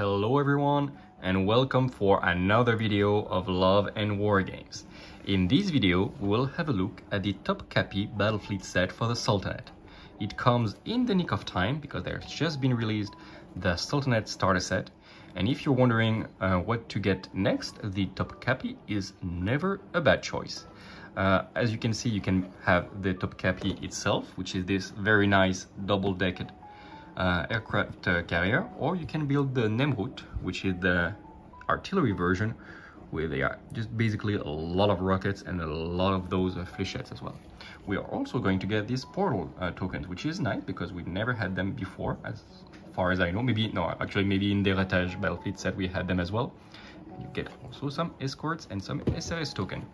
Hello everyone and welcome for another video of Love and War Games. In this video, we'll have a look at the Top Topkapi Battlefleet set for the Sultanate. It comes in the nick of time because there's just been released the Sultanate starter set and if you're wondering uh, what to get next, the Top Topkapi is never a bad choice. Uh, as you can see, you can have the Top Topkapi itself, which is this very nice double-decked aircraft uh, carrier, or you can build the Nemrut, which is the artillery version with uh, just basically a lot of rockets and a lot of those uh, flechettes as well. We are also going to get these portal uh, tokens, which is nice because we've never had them before, as far as I know. Maybe, no, actually maybe in the Heritage Battlefleet set we had them as well. You get also some escorts and some SRS token.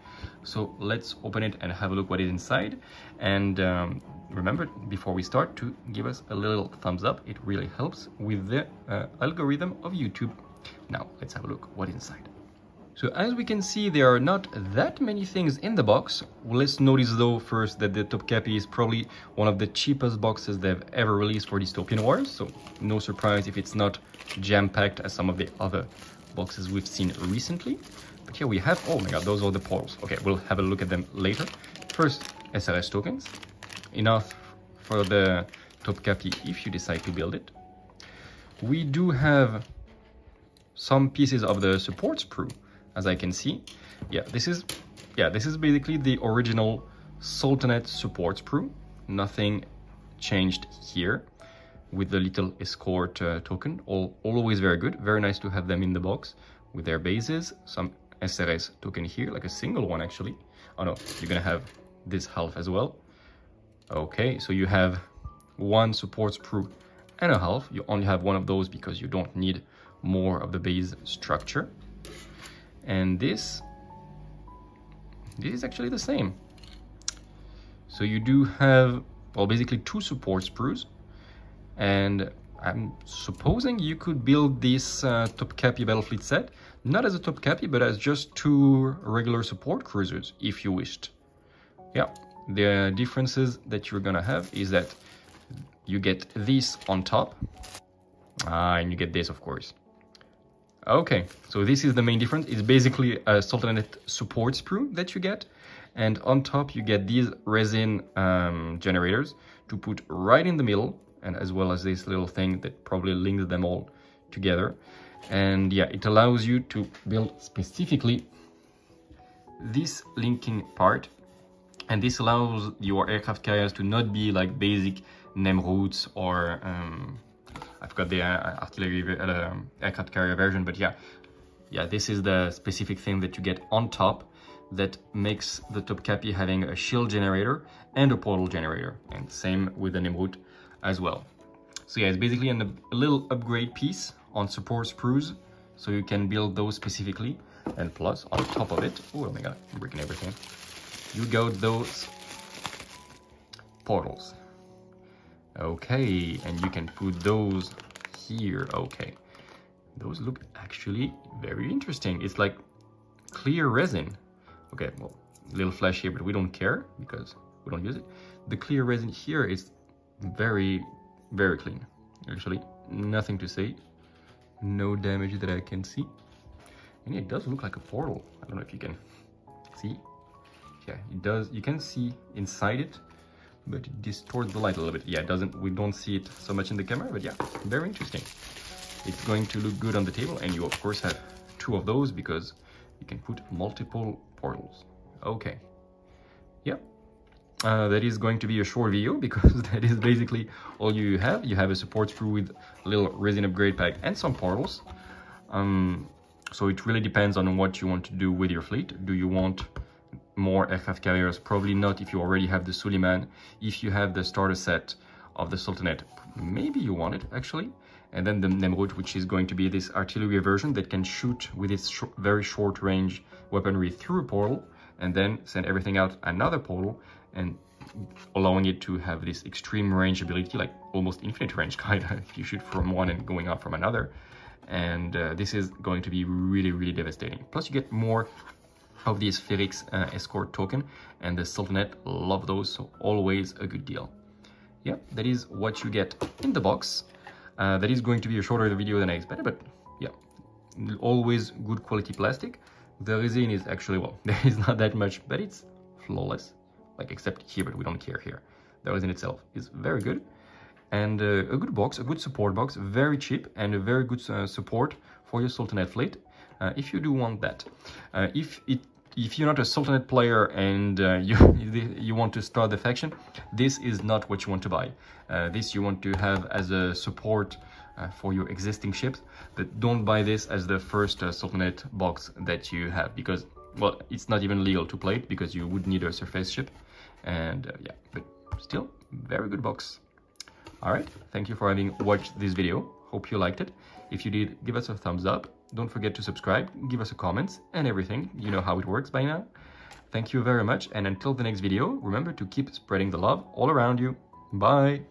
So let's open it and have a look what is inside. And um, remember before we start to give us a little thumbs up. It really helps with the uh, algorithm of youtube. Now let's have a look what inside. So as we can see there are not that many things in the box. Let's notice though first that the top Topkapi is probably one of the cheapest boxes they've ever released for dystopian wars so no surprise if it's not jam-packed as some of the other boxes we've seen recently. But here we have oh my god those are the portals. Okay we'll have a look at them later. First srs tokens enough for the top Topkapi if you decide to build it. We do have some pieces of the support sprue, as I can see. Yeah, this is yeah, this is basically the original Sultanate support sprue. Nothing changed here with the little escort uh, token. All always very good. Very nice to have them in the box with their bases. Some SRS token here, like a single one actually. Oh no, you're gonna have this half as well. Okay, so you have one support sprue and a half. You only have one of those because you don't need more of the base structure. And this, this is actually the same. So you do have, well, basically two support sprues. And I'm supposing you could build this uh, Topkapi Battlefleet set, not as a top Topkapi, but as just two regular support cruisers, if you wished. Yeah, the differences that you're gonna have is that you get this on top. Ah, and you get this of course. Okay so this is the main difference. It's basically a sultanate support sprue that you get. And on top you get these resin um, generators to put right in the middle and as well as this little thing that probably links them all together. And yeah it allows you to build specifically this linking part and this allows your aircraft carriers to not be like basic Nemruts or um, I forgot the uh, artillery uh, aircraft carrier version, but yeah, yeah, this is the specific thing that you get on top that makes the Topkapi having a shield generator and a portal generator, and same with the Nemrut as well. So yeah, it's basically an, a little upgrade piece on support sprues, so you can build those specifically. And plus, on top of it, oh my god, I'm breaking everything you got those portals. Okay, and you can put those here. Okay, those look actually very interesting. It's like clear resin. Okay, well, a little flash here, but we don't care because we don't use it. The clear resin here is very, very clean. Actually, nothing to say. No damage that I can see. And it does look like a portal. I don't know if you can see yeah it does you can see inside it but it distorts the light a little bit. Yeah it doesn't we don't see it so much in the camera but yeah very interesting. It's going to look good on the table and you of course have two of those because you can put multiple portals. Okay. Yeah. Uh, that is going to be a short video because that is basically all you have. You have a support sprue with a little resin upgrade pack and some portals. Um, so it really depends on what you want to do with your fleet. Do you want more aircraft carriers. Probably not if you already have the Suleiman. If you have the starter set of the Sultanate, maybe you want it actually. And then the Nemrut, which is going to be this artillery version that can shoot with its sh very short range weaponry through a portal and then send everything out another portal and allowing it to have this extreme range ability, like almost infinite range kind of, if you shoot from one and going out from another. And uh, this is going to be really, really devastating. Plus you get more of the Felix uh, escort token and the Sultanate love those so always a good deal yeah that is what you get in the box uh, that is going to be a shorter video than I expected but yeah, always good quality plastic. The resin is actually, well, there is not that much, but it's flawless. Like except here, but we don't care here. The resin itself is very good. And uh, a good box, a good support box, very cheap and a very good uh, support for your Sultanate fleet. Uh, if you do want that. Uh, if it if you're not a Sultanate player and uh, you you want to start the faction, this is not what you want to buy. Uh, this you want to have as a support uh, for your existing ships, but don't buy this as the first uh, Sultanate box that you have because, well, it's not even legal to play it because you would need a surface ship. And yeah, but still, very good box. All right, thank you for having watched this video. Hope you liked it. If you did, give us a thumbs up don't forget to subscribe, give us a comment and everything. You know how it works by now. Thank you very much and until the next video, remember to keep spreading the love all around you. Bye!